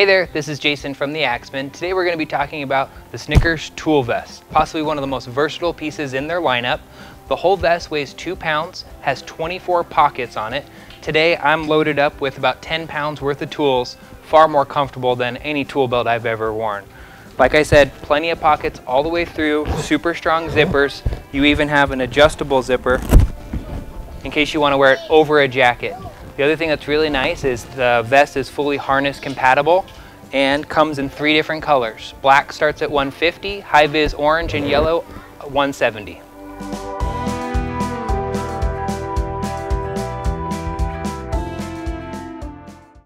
Hey there, this is Jason from the Axmen. Today we're going to be talking about the Snickers Tool Vest, possibly one of the most versatile pieces in their lineup. The whole vest weighs two pounds, has 24 pockets on it. Today I'm loaded up with about 10 pounds worth of tools, far more comfortable than any tool belt I've ever worn. Like I said, plenty of pockets all the way through, super strong zippers. You even have an adjustable zipper in case you want to wear it over a jacket. The other thing that's really nice is the vest is fully harness compatible and comes in three different colors. Black starts at 150, high vis orange and yellow 170.